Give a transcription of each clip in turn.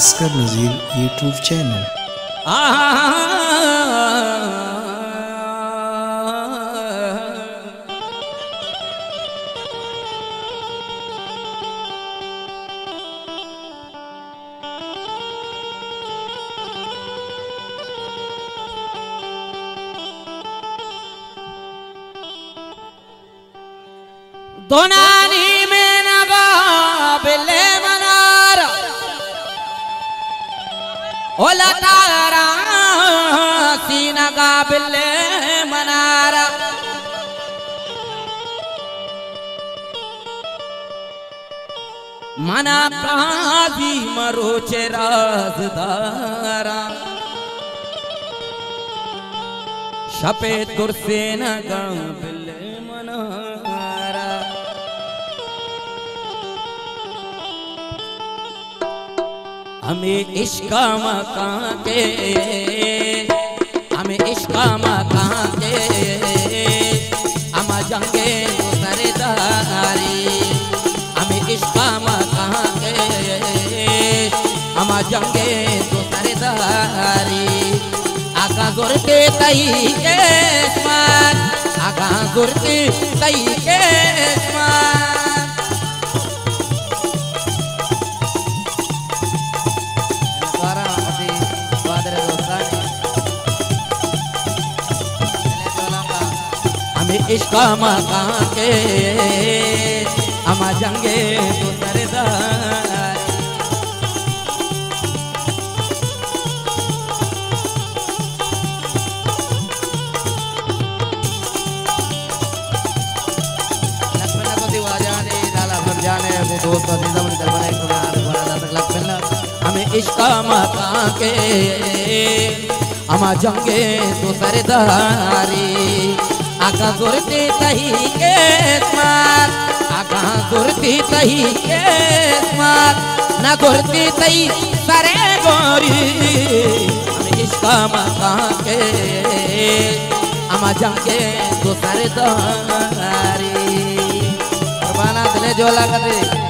Askar Nazir YouTube channel. दोनानी ओला तारा सीनगा बिल्ले मनारा। मना काजी मरोचे राजदारा शपे तुरसे नगा बिल्ले हमें इश्का मकां के हमें इश्का मकां के हम जंगे सरदारी हमें इश्का मकां के हम जंगे सरदारी आका ज़ोर के तई के आका ज़ोर के तई के हमें इश्का मकां के। हम जंगे तो हमें इश्का मकां के। हम जंगे तो सरदारी आका गुरती तही के स्मार आगा गुरती तही के स्मार ना गुरती तही सरे गोरी। इसका इश्का के। हम जंगे दूसरे सरदारी परवाना दिले जोला कर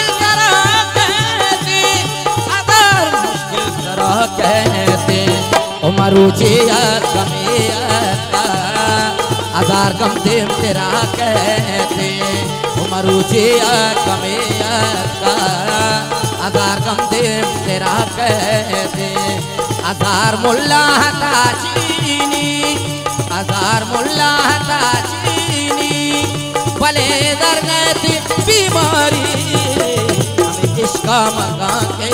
कहते उमरू हज़ार कम दे तेरा कहते। उमरू कमिया हज़ार कम दे तेरा कहते। हज़ार मुल्ला हता चीनी हज़ार मुल्ला हता चीनी। भले दर गए बीमारी, हमें मंगा के?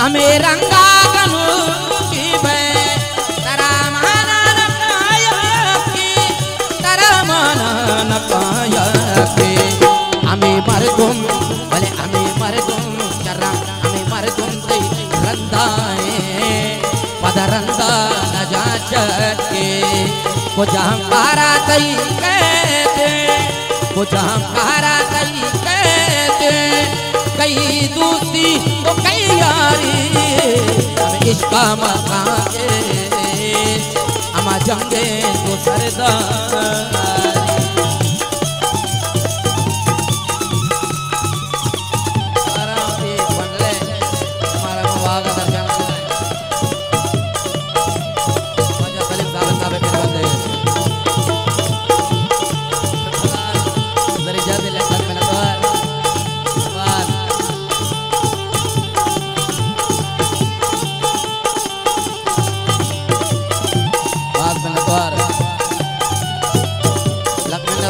हमें हमें मरदुम, भले हमें मरदुम चरा हमें मरदुम दे रंदाए न जा चके तई कहते को जहाँ पारा तई कहते। कई दूसरी तो कई यारी। इसका मकान हम जंगे तो सरदारी।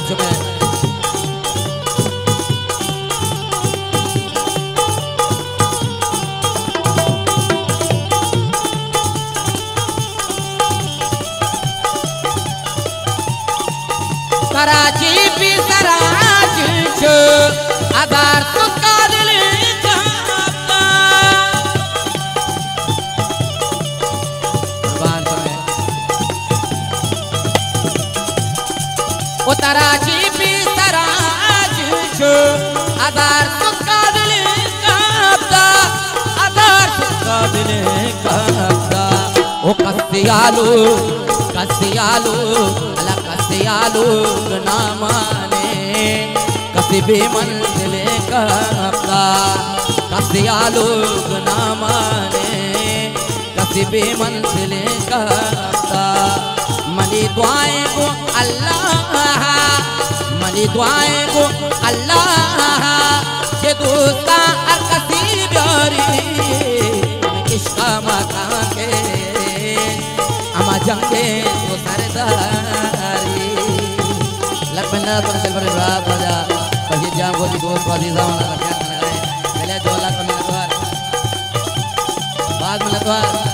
नफ्स में कादिल जाता ओ कसियालू कसियालू, अला कसियालू ना माने कसी भी मंजिल करता कसियालू ना माने कसी भी मंजिल करता मनी दुआएँ को अल्लाह, मनी दुआएँ को अल्लाह। ये दोस्ता अकसी प्यारी इश्का मका के। अमा जाके तो सरदारी। लखनऊ पर चल पर रात हो जा। जाम को दोस्त वादी जाओ ना क्या करना है पहले दो लाख में लगवा बाद में लगवार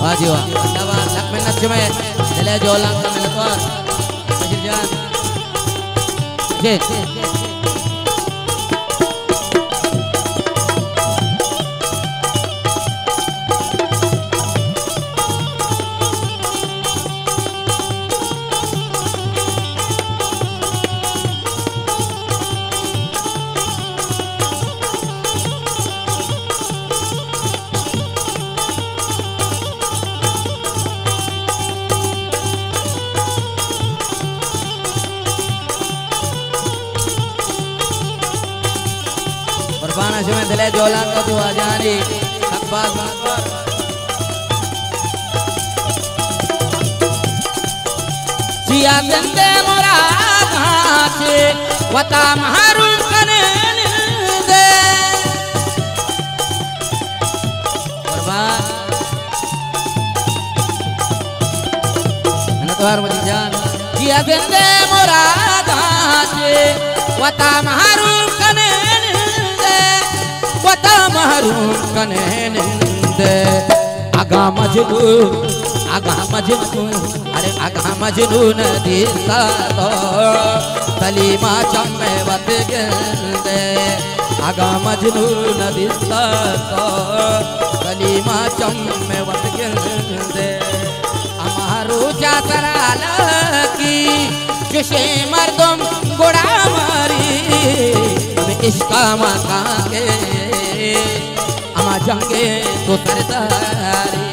वाह जी वाह धन्यवाद लख में नक्श में चले जो। लाख में लगवार बशीर जी। कुर्बान में दिले जो लाख जानी? अकबार जिया गंदे मोरा घाचे वता मारू कने दे। कुर्बान नतवार मजी जान, जिया गंदे मोरा घाचे वता दे वता मारू कने दे आगा मजनू आगा मजनू, अरे आगा मजनू न नदी सातो। सलीमा चम्मे वत गंदे। आगा मजनू न नदी सातो। सलीमा चम्मे वत गंदे। हमारो जातरा लकी किसे मर्दम गोड़ा मारी। हम इश्का मका के हम जंगे तो सरदारी।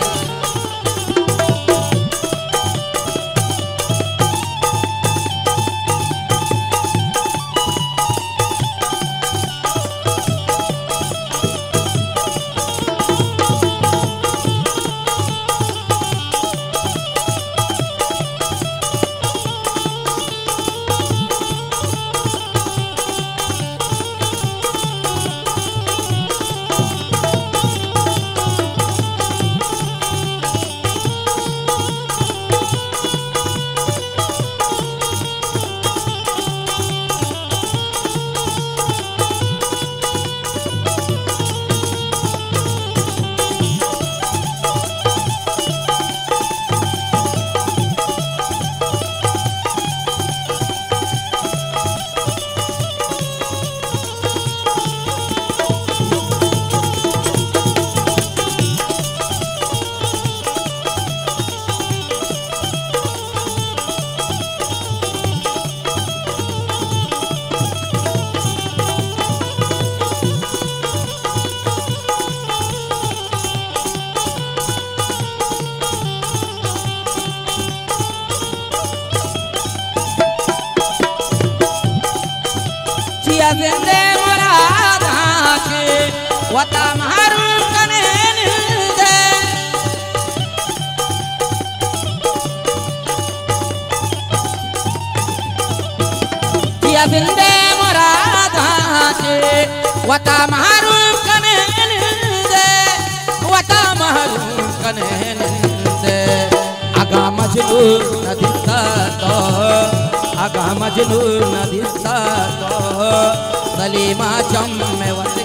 वता मारू कने दे वता मारू कने दे आगा मजनू नदिता तो आगा मजनू नदिता तो। सलीमा चम में वत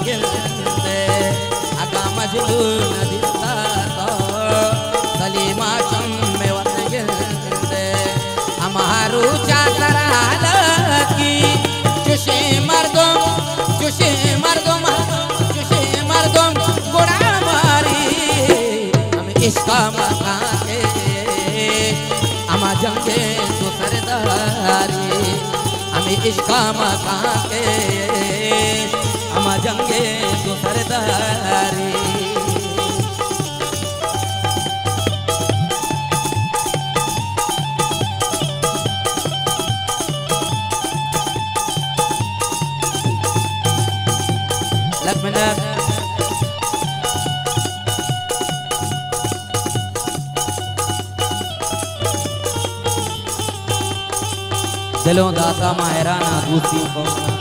हम इसका मका के अमा जंगे तो सरदारी हमें इसका मका के अमा जंगे तो सरदारी। दिलों दाता मायराना दूसरी को।